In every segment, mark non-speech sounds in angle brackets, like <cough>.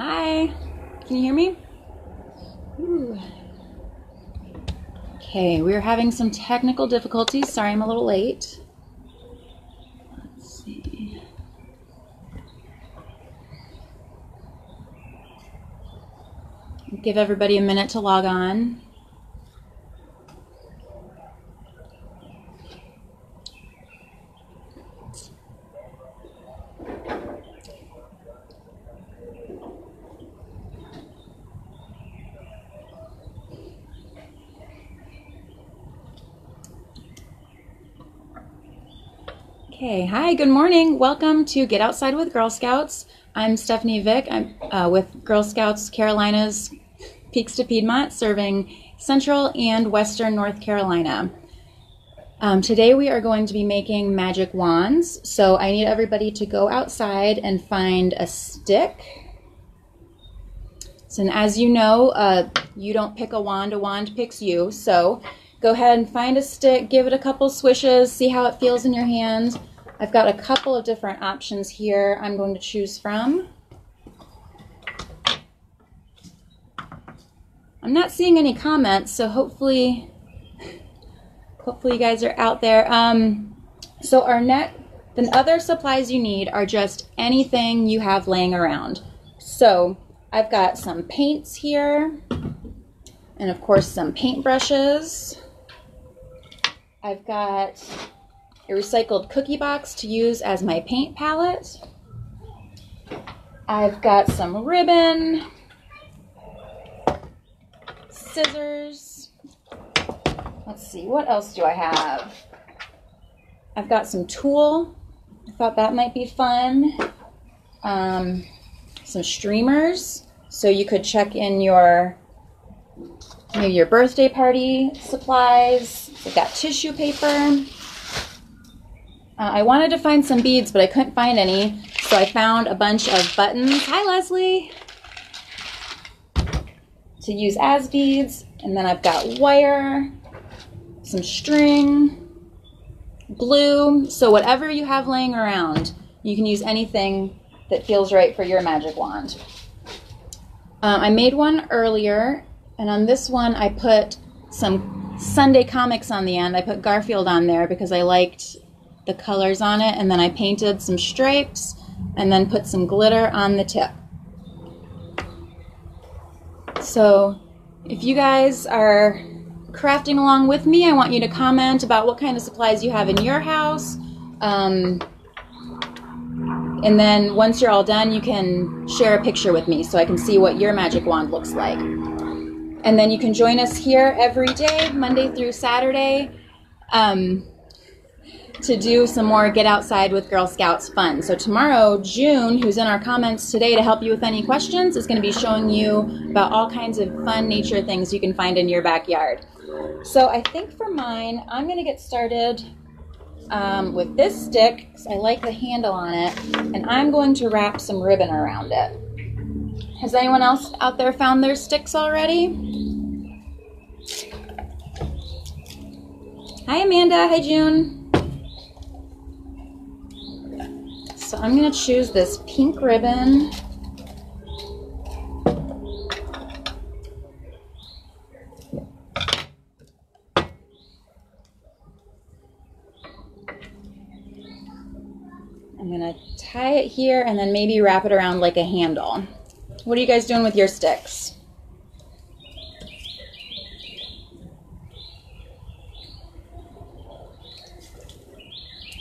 Hi, can you hear me? Ooh. Okay, we're having some technical difficulties. Sorry, I'm a little late. Let's see. Give everybody a minute to log on. Okay, hi, good morning. Welcome to Get Outside with Girl Scouts. I'm Stephani Vick. I'm uh, with Girl Scouts Carolinas Peaks to Piedmont, serving Central and Western North Carolina. Um, today we are going to be making magic wands. So I need everybody to go outside and find a stick. So, and as you know, uh, you don't pick a wand, a wand picks you. So go ahead and find a stick, give it a couple swishes, see how it feels in your hand. I've got a couple of different options here I'm going to choose from. I'm not seeing any comments, so hopefully, <laughs> hopefully you guys are out there. Um, so our net, the other supplies you need are just anything you have laying around. So I've got some paints here, and of course some paint brushes. I've got a recycled cookie box to use as my paint palette. I've got some ribbon, scissors. Let's see, what else do I have? I've got some tulle. I thought that might be fun. Um, some streamers, so you could check in your maybe your birthday party supplies. I've got tissue paper. Uh, I wanted to find some beads, but I couldn't find any, so I found a bunch of buttons. Hi, Leslie! To use as beads, and then I've got wire, some string, glue. So whatever you have laying around, you can use anything that feels right for your magic wand. Um, I made one earlier, and on this one I put some Sunday comics on the end. I put Garfield on there because I liked the colors on it, and then I painted some stripes and then put some glitter on the tip. So if you guys are crafting along with me, I want you to comment about what kind of supplies you have in your house. Um, and then once you're all done, you can share a picture with me so I can see what your magic wand looks like. And then you can join us here every day, Monday through Saturday, um, to do some more Get Outside with Girl Scouts fun. So tomorrow, June, who's in our comments today to help you with any questions, is going to be showing you about all kinds of fun nature things you can find in your backyard. So I think for mine, I'm going to get started um, with this stick, I like the handle on it, and I'm going to wrap some ribbon around it. Has anyone else out there found their sticks already? Hi Amanda, hi June. So I'm going to choose this pink ribbon. I'm going to tie it here and then maybe wrap it around like a handle. What are you guys doing with your sticks?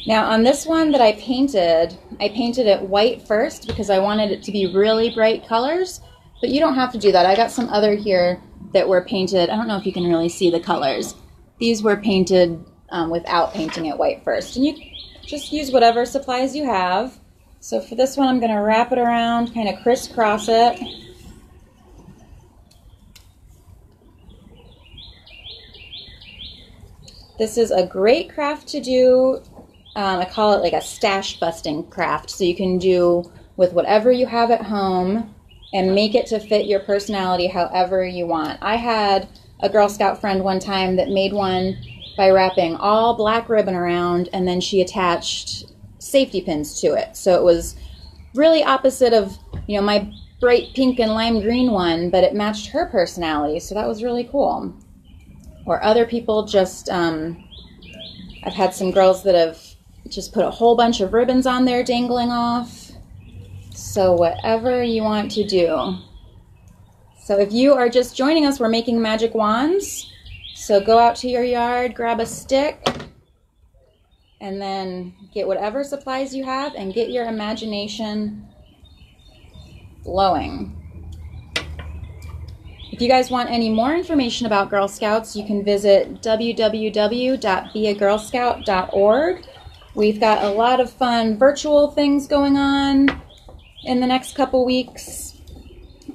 Now on this one that I painted, I painted it white first because I wanted it to be really bright colors, but you don't have to do that. I got some other here that were painted. I don't know if you can really see the colors. These were painted um, without painting it white first. And you just use whatever supplies you have. So for this one, I'm going to wrap it around, kind of crisscross it. This is a great craft to do. Um, I call it like a stash busting craft. So you can do with whatever you have at home and make it to fit your personality however you want. I had a Girl Scout friend one time that made one by wrapping all black ribbon around and then she attached safety pins to it. So it was really opposite of, you know, my bright pink and lime green one, but it matched her personality, so that was really cool. Or other people just, um, I've had some girls that have just put a whole bunch of ribbons on there dangling off. So whatever you want to do. So if you are just joining us, we're making magic wands. So go out to your yard, grab a stick, and then get whatever supplies you have and get your imagination flowing. If you guys want any more information about Girl Scouts, you can visit www.beagirlscout.org. We've got a lot of fun virtual things going on in the next couple weeks,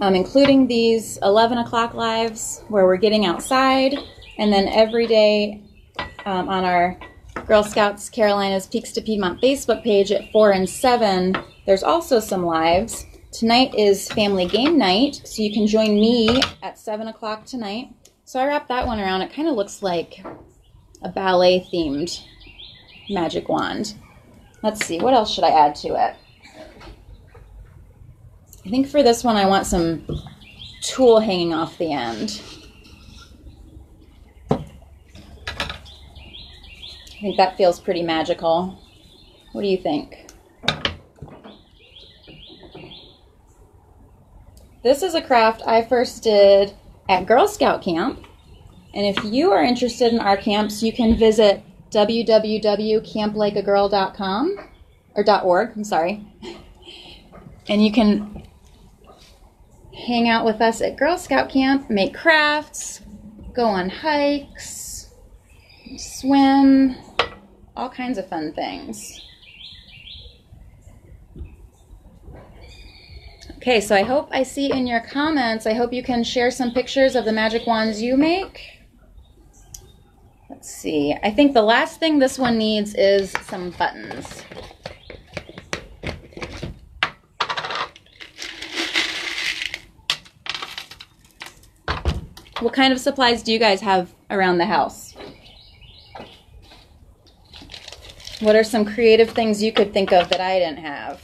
um, including these 11 o'clock lives where we're getting outside, and then every day um, on our Girl Scouts Carolina's Peaks to Piedmont Facebook page at 4 and 7. There's also some lives. Tonight is family game night, so you can join me at 7 o'clock tonight. So I wrapped that one around. It kind of looks like a ballet themed magic wand. Let's see, what else should I add to it? I think for this one I want some tulle hanging off the end. I think that feels pretty magical. What do you think? This is a craft I first did at Girl Scout Camp. And if you are interested in our camps, you can visit www.camplikeagirl.com or .org, I'm sorry. <laughs> And you can hang out with us at Girl Scout Camp, make crafts, go on hikes, swim, all kinds of fun things. Okay, so I hope I see in your comments, I hope you can share some pictures of the magic wands you make. Let's see, I think the last thing this one needs is some buttons. What kind of supplies do you guys have around the house? What are some creative things you could think of that I didn't have?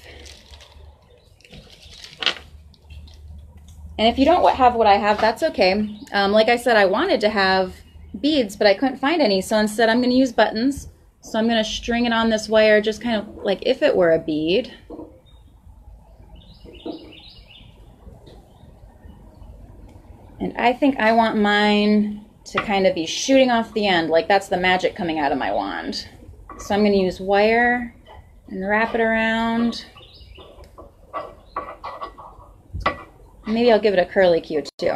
And if you don't have what I have, that's okay. Um, like I said, I wanted to have beads, but I couldn't find any. So instead, I'm going to use buttons. So I'm going to string it on this wire just kind of like if it were a bead. And I think I want mine to kind of be shooting off the end, like that's the magic coming out of my wand. So I'm going to use wire and wrap it around. Maybe I'll give it a curly cue too.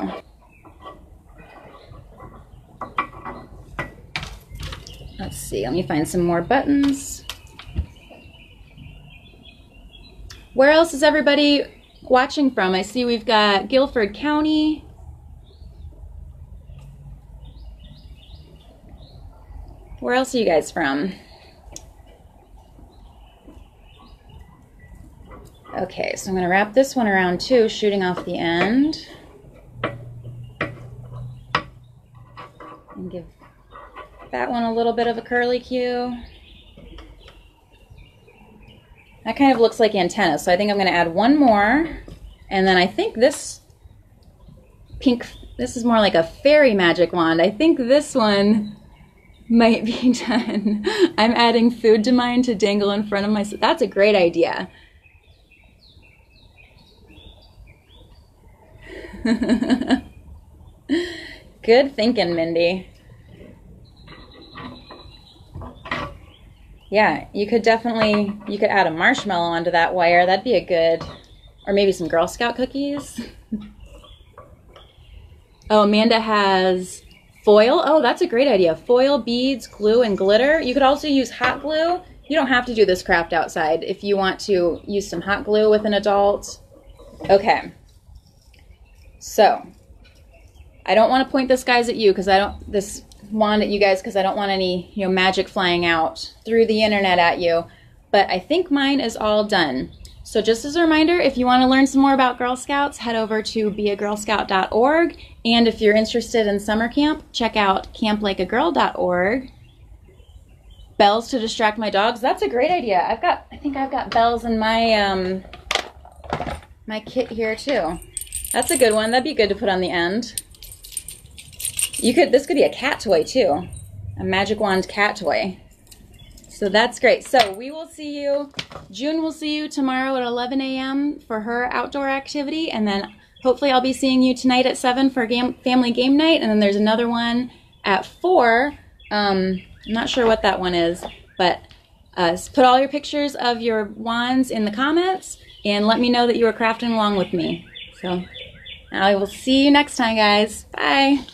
Let's see, let me find some more buttons. Where else is everybody watching from? I see we've got Guilford County. Where else are you guys from? Okay, so I'm going to wrap this one around too, shooting off the end. And give that one a little bit of a curly cue. That kind of looks like antenna, so I think I'm going to add one more. And then I think this pink, this is more like a fairy magic wand. I think this one might be <laughs> done. I'm adding food to mine to dangle in front of my, that's a great idea. <laughs> Good thinking, Mindy. Yeah, you could definitely, you could add a marshmallow onto that wire. That'd be a good, or maybe some Girl Scout cookies. <laughs> oh, Amanda has foil. Oh, that's a great idea. Foil, beads, glue, and glitter. You could also use hot glue. You don't have to do this craft outside if you want to use some hot glue with an adult. Okay. So, I don't want to point this guys at you because I don't this wand at you guys because I don't want any you know magic flying out through the internet at you. But I think mine is all done. So just as a reminder, if you want to learn some more about Girl Scouts, head over to beagirlscout.org. And if you're interested in summer camp, check out camplikeagirl.org. Bells to distract my dogs. That's a great idea. I've got, I think I've got bells in my um, my kit here too. That's a good one. That'd be good to put on the end. You could, this could be a cat toy too. A magic wand cat toy. So that's great. So we will see you, June will see you tomorrow at 11 a.m. for her outdoor activity. And then hopefully I'll be seeing you tonight at 7 for game, family game night. And then there's another one at 4. Um, I'm not sure what that one is, but uh, put all your pictures of your wands in the comments and let me know that you were crafting along with me. So I will see you next time, guys. Bye.